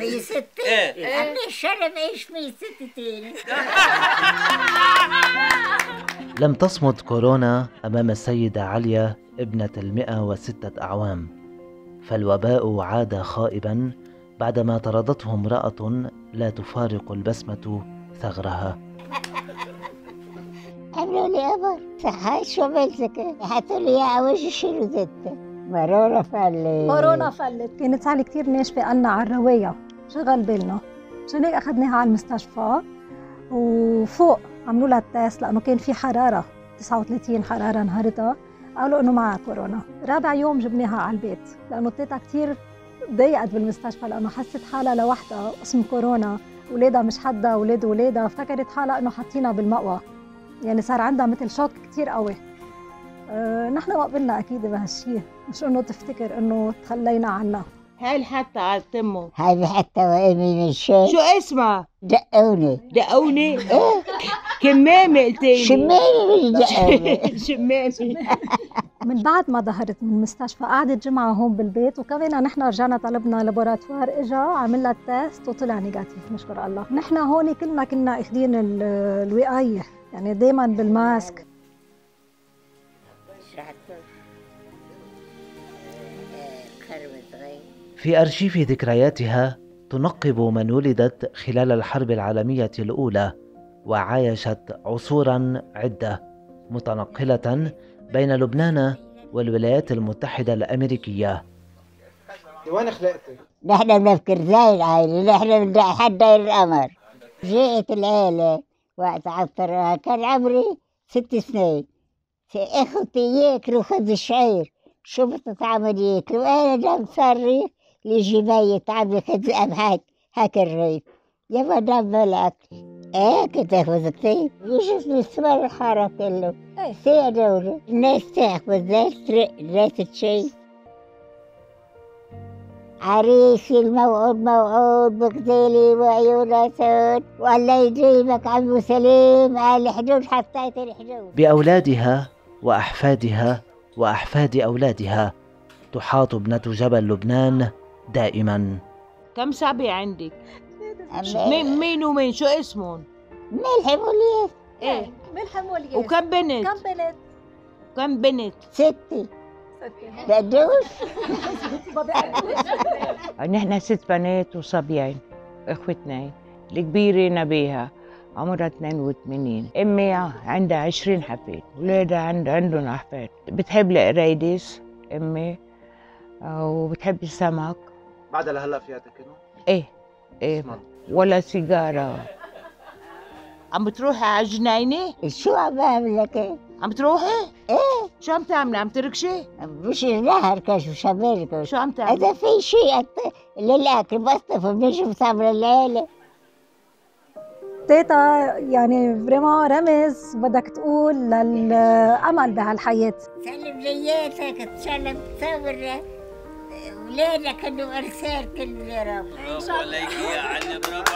في ستة إيه. عمي الشرف إيش في ستة تاني. لم تصمد كورونا أمام السيدة عليا ابنة المئة وستة أعوام فالوباء عاد خائبا بعدما طردته امرأة لا تفارق البسمة ثغرها. عملوا لي أمر صحيت شو عملتك حطوا لي إياها وجه شنو زدت مرورة فلي كورونا فلت. كانت سهلة كتير ناشفة قالنا على الرواية. شغل بالنا. عشان هيك أخذناها على المستشفى وفوق عملوا لها التست لأنه كان في حرارة 39 حرارة نهارتها قالوا إنه معها كورونا. رابع يوم جبناها على البيت لأنه تيتا كتير ضايقت بالمستشفى لأنه حست حالها لوحدها اسم كورونا. ولادها مش حدا ولاد ولادها. افتكرت حالها إنه حاطينها بالمأوى. يعني صار عندها مثل شوك كتير قوي. أه نحن ما قبلنا أكيد بهالشيء مش إنه تفتكر إنه تخلينا عنها. هاي حتى على تمه هاي حتى وامي من شو شو اسمها؟ دقوني دقوني؟ كمامة قلتيلي. شمامي مش دقوني شمامة. من بعد ما ظهرت من المستشفى قعدت جمعة هون بالبيت وكمان نحن رجعنا طلبنا لابوراتوار إجا عمل لها التست وطلع نيجاتيف. نشكر الله. نحن هون كلنا كنا أخذين ال- الوقاية يعني دايما بالماسك. في أرشيف ذكرياتها تنقب من ولدت خلال الحرب العالمية الأولى وعايشت عصورا عدة متنقلة بين لبنان والولايات المتحدة الأمريكية. وين خلقتك؟ نحن بنفكر زي العائلة نحن بدنا حد داير القمر. جاءت العيلة وقت عطرها كان عمري ست سنين. إخوتي ياكلوا خبز الشعير شو بتتعمل ياكلوا؟ أنا صار ريح ميت عمي خبز قمحك هاك الريف. يا مدام بالاكل إيه كنت اخبز كتير يجي السمر الحارة كله. إيه. سيادة الناس تخبز ناس ترق ناس تشي عريسي الموعود موعود بغزالي وعيون اسود والله يجيبك عمو سليم. قال الحدود حطيت الحدود بأولادها وأحفادها وأحفاد أولادها تحاط ابنة جبل لبنان دائما. كم صبي عندك؟ مين مين؟ ومين شو اسمهم؟ ملحم وليس إيه. ملحم والياس وكم بنت؟ كم بنت؟ كم بنت؟ ستي بدوش نحن ست بنات وصبيين اخوة اثنين الكبيرة نبيها عمرها 82 أمي عندها 20 حفيد ولادها عند عندهم احفاد بتحب القرايدس أمي؟ آه، وبتحب السمك؟ بعدها لهلا فيها تكنو؟ إيه إيه ولا سيجارة عم بتروحي على الجنينة؟ شو عم بعمل لك عم بتروحي؟ إيه شو عم تعملي؟ عم تركشي؟ مش النهر كشف شمالكم شو عم تعملي؟ إذا في شيء أط- للأكل بصطف بنشوف تعمل الليلة تيتا يعني فريمون رمز بدك تقول للأمل بهالحياة سلم زياتك تسلم تصبر ولادك إنه أرسال كل يا رب. برافو عليك يا علي برافو